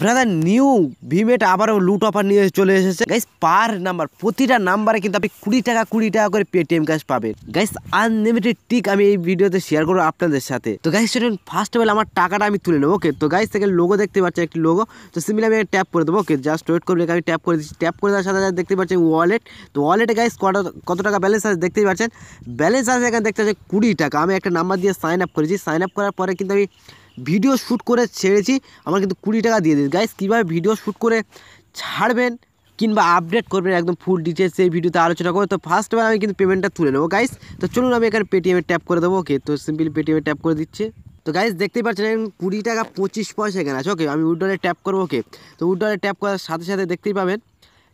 Brother new ভিমেট আবারও লুট offer নিয়ে চলে এসেছে। গাইস পার নাম্বার প্রতিটা নাম্বারে কিন্তু আপনি কুড়ি টাকা কুড়ি টাকা করে পেটিএম ক্যাশ পাবেন। গাইস আনলিমিটেড টিক আমি এই ভিডিওতে শেয়ার করব আপনাদের সাথে। তো গাইস চলুন ফার্স্ট অফ অল আমার টাকাটা আমি তুলে নেব ওকে তো গাইস থেকে লোগো দেখতে পাচ্ছেন, একটি লোগো তো সিম্পলি আমি ট্যাপ করে দেবো ওকে জাস্ট ওয়েট করবে আমি ট্যাপ করে দিচ্ছি। ট্যাপ করে দেওয়ার সাথে সাথে দেখতে পাচ্ছি ওয়ালেট তো ওয়ালেটে গাইস কত কত টাকা ব্যালেন্স আছে দেখতেই পাচ্ছেন? ব্যালেন্স আছে এখানে দেখতে পাচ্ছেন কুড়ি টাকা। আমি একটা নাম্বার দিয়ে সাইন আপ করেছি। সাইন আপ করার পরে কিন্তু আমি ভিডিও শ্যুট করে ছেড়েছি, আমার কিন্তু কুড়ি টাকা দিয়ে দিন। গাইস কীভাবে ভিডিও শ্যুট করে ছাড়বেন কিংবা আপডেট করবেন একদম ফুল ডিটেলস এই ভিডিওতে আলোচনা করব। তো ফার্স্ট আমি কিন্তু পেমেন্টটা তুলে নেব। গাইস তো চলুন আমি এখানে পেটিএমে ট্যাপ করে দেবো। ওকে তো সিম্পলি পেটিএমে ট্যাপ করে দিচ্ছে। তো গাইস দেখতেই পাচ্ছেন এখন কুড়ি টাকা পঁচিশ পয়সা এখানে আছে। ওকে আমি উডলে ট্যাপ করব। ওকে তো উডলে ট্যাপ করার সাথে সাথে দেখতেই পাবেন,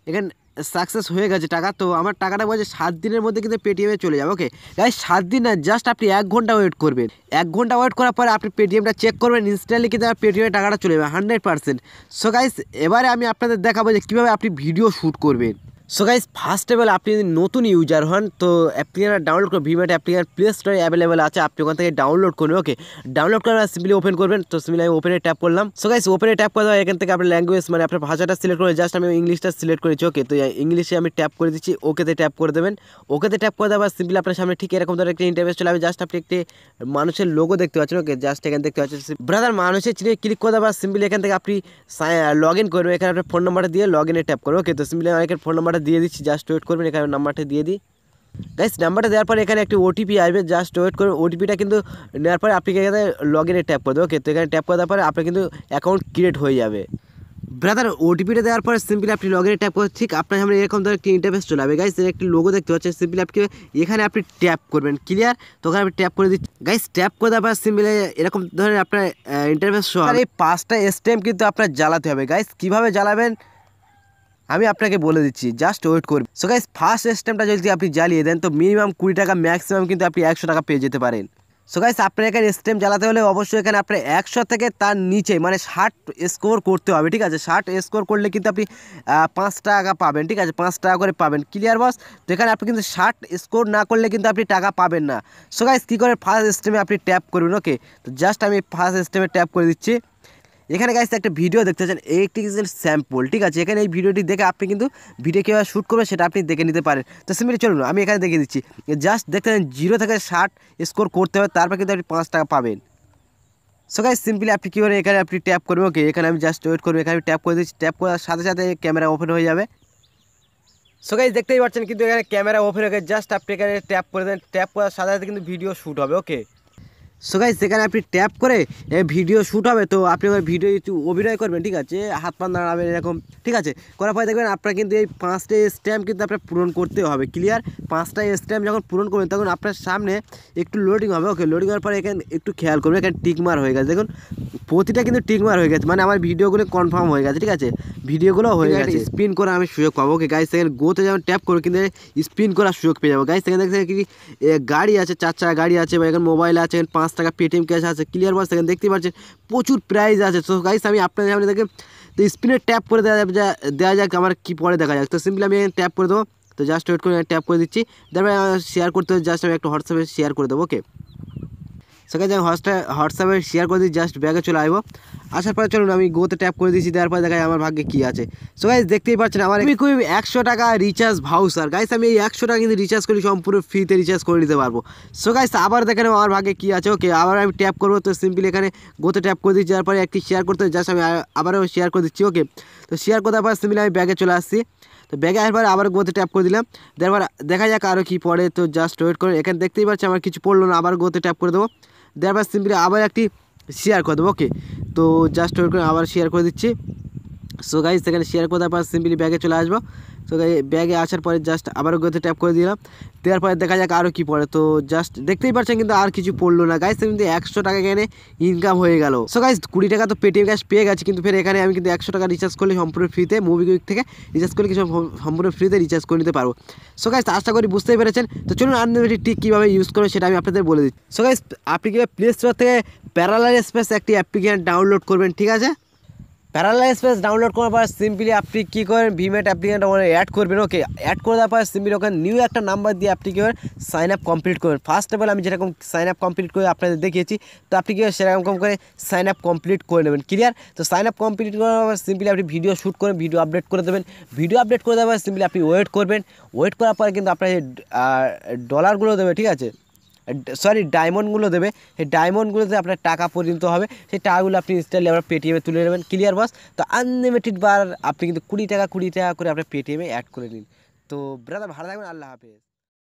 এখানে সাকসেস হয়ে গেছে টাকা, তো আমার টাকাটা বলছে সাত দিনের মধ্যে কিন্তু পেটিএমে চলে যাবে। ওকে গাই সাত দিন না জাস্ট আপনি এক ঘণ্টা ওয়েট করবেন। এক ঘণ্টা ওয়েট করার পরে আপনি পেটিএমটা চেক করবেন ইনস্ট্যান্টলি কিন্তু আমার পেটিএমে টাকাটা চলে যাবে হান্ড্রেড পার্সেন্ট সো গাইস এবারে আমি আপনাদের দেখাবো যে কীভাবে আপনি ভিডিও শ্যুট করবেন। So guys first of all আপনি যদি নতুন ইউজার হন, তো অ্যাপ্লিকেশনটা ডাউনলোড করবেন ভিমেট অ্যাপ্লিকেশন প্লে স্টোরে অ্যাভেলেবেল আছে, আপনি ওখান থেকে ডাউনলোড করবেন ওকে ডাউনলোড করে সিম্পলি ওপেন করবেন, তো সিম্পলি আমি ওপেনে ট্যাপ করলাম। সো গাইস ওপেনে ট্যাপ করে দেওয়া এখান থেকে আপনার ল্যাঙ্গুয়েজ মানে আপনার ভাষাটা সিলেক্ট করে জাস্ট আমি ইংলিশটা সিলেক্ট করেছি ওকে তো ইংলিশে আমি ট্যাপ করে দিচ্ছি ওকেতে ট্যাপ করে দেবেন। ওকেতে ট্যাপ করে দেওয়ার সিম্পলি আপনার সামনে ঠিক এরকম ধরনের একটা ইন্টারভেস চলে যাবে জাস্ট আপনি একটি মানুষের লোগো দেখতে পাচ্ছেন ওকে জাস্ট এখানে দেখতে পাচ্ছেন ব্রাদার মানুষের চিনে ক্লিক করে দেওয়ার সিম্পলি এখান থেকে আপনি লগ ইন করবেন এখানে আপনার ফোন নাম্বারটা দিয়ে লগ ইনে ট্যাপ করবেন ওকে তো সিম্পলি আমি এখানে ফোন নাম্বারটা দিয়ে দিচ্ছি জাস্ট ওয়েট করবেন এখানে নাম্বারটা দিয়ে দিই। গাইস নাম্বারটা দেওয়ার পরে এখানে একটি ওটিপি আসবে জাস্ট ওয়েট করুন। ওটিপিটা কিন্তু নেওয়ার পরে আপনি এখানে লগ ইনে ট্যাপ করে দেবো ওকে তো এখানে ট্যাপ করে দেওয়ার পরে আপনার কিন্তু অ্যাকাউন্ট ক্রিয়েট হয়ে যাবে। ব্রাদার ওটিপিটা দেওয়ার পরে সিম্পলি আপনি লগ ইনে ট্যাপ করে ঠিক আপনার সামনে এরকম ধরনের একটি ইন্টারফেস চলে যাবে গাইস একটি লোগো দেখতে পাচ্ছেন সিম্পলি আপনি এখানে আপনি ট্যাপ করবেন ক্লিয়ার তো ওখানে আপনি ট্যাপ করে দিচ্ছি গাইস ট্যাপ করে দেওয়ার পর সিম্পলি এরকম ধরনের আপনার ইন্টারফেস শো এই পাঁচটা স্টেম কিন্তু আপনার জ্বালাতে হবে। গাইস কীভাবে জ্বালাবেন? আমি আপনাকে বলে দিচ্ছি জাস্ট ওয়েট করবেন সো গাইস ফার্স্ট স্টেমটা যদি আপনি জ্বালিয়ে দেন, তো মিনিমাম কুড়ি টাকা ম্যাক্সিমাম কিন্তু আপনি একশো টাকা পেয়ে যেতে পারেন। সো গাইস আপনার এখানে স্টেম জ্বালাতে হলে অবশ্যই এখানে আপনার একশো থেকে তার নিচে মানে ষাট স্কোর করতে হবে, ঠিক আছে? ষাট স্কোর করলে কিন্তু আপনি পাঁচ টাকা পাবেন, ঠিক আছে? পাঁচ টাকা করে পাবেন। ক্লিয়ার বস তো এখানে আপনি কিন্তু ষাট স্কোর না করলে কিন্তু আপনি টাকা পাবেন না। সো গাইস কী করে ফার্স্ট স্টেমে আপনি ট্যাপ করবেন ওকে তো জাস্ট আমি ফার্স্ট স্টেমে ট্যাপ করে দিচ্ছি। এখানে গাইস একটা ভিডিও দেখতে চান একটি স্যাম্পল ঠিক আছে? এখানে এই ভিডিওটি দেখে আপনি কিন্তু ভিডিও কীভাবে শ্যুট করবেন সেটা আপনি দেখে নিতে পারেন। তো সিম্পলি চলুন, আমি এখানে দেখে দিচ্ছি। জাস্ট দেখতে চান জিরো থেকে ষাট স্কোর করতে হবে, তারপর কিন্তু আপনি পাঁচ টাকা পাবেন। সো গাইস সিম্পলি আপনি কী এখানে আপনি ট্যাপ করবেন? ওকে এখানে আমি জাস্ট ওয়েট করব, এখানে আমি ট্যাপ করে দিচ্ছি। ট্যাপ করার সাথে সাথে ক্যামেরা ওপেন হয়ে যাবে। সো গাইস দেখতেই পাচ্ছেন, কিন্তু এখানে ক্যামেরা ওপেন হয়ে গেছে। জাস্ট আপনি এখানে ট্যাপ করে দেন ট্যাপ করার সাথে সাথে কিন্তু ভিডিও শ্যুট হবে ওকে সো গাই সেখানে আপনি ট্যাপ করে ভিডিও শ্যুট হবে, তো আপনি ওই ভিডিও অভিনয় করবেন, ঠিক আছে? হাত পা নাড়াবেন এরকম, ঠিক আছে? করার পরে দেখবেন আপনার কিন্তু এই পাঁচটা স্ট্যাম্প কিন্তু আপনার পূরণ করতে হবে ক্লিয়ার পাঁচটা স্ট্যাম্প যখন পূরণ করবেন, তখন আপনার সামনে একটু লোডিং হবে ওকে লোডিং হওয়ার পরে এখানে, একটু খেয়াল করবেন, এখানে টিকমার হয়ে গেছে। দেখুন প্রতিটা কিন্তু টিকমার হয়ে গেছে। মানে আমার ভিডিওগুলো কনফার্ম হয়ে গেছে ঠিক আছে? ভিডিওগুলো হয়ে গেছে। স্পিন করার আমি সুযোগ পাবো। ওকে গাইস সেখানে গোতে যেমন ট্যাপ করব কিন্তু স্পিন করার সুযোগ পেয়ে যাব। গাইস সেখানে দেখতে কি গাড়ি আছে চার চাকা গাড়ি আছে বা এখন মোবাইল আছে এখানে পাঁচ টাকা পেটিএম ক্যাশ আছে ক্লিয়ার বস সেখানে দেখতে পাচ্ছেন প্রচুর প্রাইজ আছে। তো গাইস আমি আপনাদের সামনে দেখে তো স্পিনে ট্যাপ করে দেওয়া যাবে দেওয়া যাক আমার কী পরে দেখা যাক। তো সিম্পলি আমি এখানে ট্যাপ করে দেবো। তো জাস্ট ওয়েট করে ট্যাপ করে দিচ্ছি। তারপরে শেয়ার করতে জাস্ট আমি একটু হোয়াটসঅ্যাপে শেয়ার করে দেবো ওকে সেখানে আমি হোয়াটসঅ্যাপ, হোয়াটসঅ্যাপে শেয়ার করে দিই জাস্ট ব্যাগে চলে আসব। আসার পরে চলুন, আমি গোতে ট্যাপ করে দিয়েছি, দেওয়ার পরে দেখাই আমার ভাগ্যে কী আছে। সো গাইজ দেখতেই পাচ্ছেন, আমার আমি খুবই একশো টাকা রিচার্জ ভাউসার গাইস আমি এই একশো টাকা কিন্তু রিচার্জ করি, সম্পূর্ণ ফ্রিতে রিচার্জ করে নিতে পারব। সো গাইস আবার দেখেন আমার ভাগ্যে কী আছে। ওকে আবার আমি ট্যাপ করব, তো সিম্পলি এখানে গোতে ট্যাপ করে দিচ্ছি তারপরে একটি শেয়ার করতে জাস্ট আমি আবারও শেয়ার করে দিচ্ছি ওকে তো শেয়ার করার পর সিম্পলি আমি ব্যাগে চলে আসছি। তো ব্যাগে আসবার আবার গোতে ট্যাপ করে দিলাম। তারপর দেখা যাক আরও কী পড়ে, তো জাস্ট ওয়েট করে, এখানে দেখতেই পাচ্ছি আমার কিছু পড়ল না, আবার গোতে ট্যাপ করে দেবো। দেওয়ার সিম্পলি আবার একটি শেয়ার করে দেবো ওকে তো জাস্ট ওয়েট করে আবার শেয়ার করে দিচ্ছি। সো গাই সেখানে শেয়ার করে দেওয়ার পর সিম্পলি ব্যাগে চলে আসব। সো গাই ব্যাগে আসার পরে জাস্ট আবারও গতি ট্যাপ করে দিলাম। দেওয়ার পরে দেখা যাক আরও কী পড়ে। তো জাস্ট দেখতেই পাচ্ছেন কিন্তু আর কিছু পড়ল না। গাইজ কিন্তু একশো টাকা এখানে ইনকাম হয়ে গেল। সো গাইজ কুড়ি টাকা তো পেটিএম ক্যাশ পেয়ে গেছে, কিন্তু ফের এখানে আমি কিন্তু একশো টাকা রিচার্জ করলে সম্পূর্ণ ফ্রিতে মুভি কুইক থেকে রিচার্জ করলে কিছু সম্পূর্ণ ফ্রিতে রিচার্জ করে নিতে পারব। সো গাইজ আশা করি বুঝতেই পেরেছেন। তো চলুন আনলিমিটেড টিক কীভাবে ইউজ করবে সেটা আমি আপনাদের বলে দিচ্ছি। সো গাইজ আপনি কীভাবে প্লে স্টোর থেকে প্যারালাল স্পেস একটি অ্যাপ্লিকেশন ডাউনলোড করবেন, ঠিক আছে? প্যারালাইজ পেজ ডাউনলোড করার পর সিম্পলি আপনি কী করেন ভিমেট অ্যাপ্লিকেশনটা ওখানে অ্যাড করবেন ওকে অ্যাড করে দেওয়ার পর সিম্পলি ওখানে নিউ একটা নাম্বার দিয়ে আপনি কী করেন সাইন আপ কমপ্লিট করবেন। ফার্স্ট অফ অল আমি যেরকম সাইন আপ কমপ্লিট করে আপনাদের দেখিয়েছি, তো আপনি কী সেরকম করে সাইন আপ কমপ্লিট করে নেবেন। ক্লিয়ার তো সাইন আপ কমপ্লিট করার পর সিম্পলি আপনি ভিডিও শ্যুট করেন ভিডিও আপডেট করে দেবেন। ভিডিও আপডেট করে দেওয়ার পর সিম্পলি আপনি ওয়েট করবেন। ওয়েট করার পরে কিন্তু আপনার ডলারগুলো দেবে, ঠিক আছে? সরি ডায়মন্ডগুলো দেবে। সেই ডায়মন্ডগুলোতে আপনার টাকা পরিণত হবে। সেই টাকাগুলো আপনি ইনস্ট্যান্টলি আপনার পেটিএমে তুলে নেবেন। ক্লিয়ার বাস তো আনলিমিটেড বার আপনি কিন্তু কুড়ি টাকা কুড়ি টাকা করে আপনার পেটিএমে অ্যাড করে নিন। তো ব্রাদার ভালো থাকবেন। আল্লাহ হাফেজ।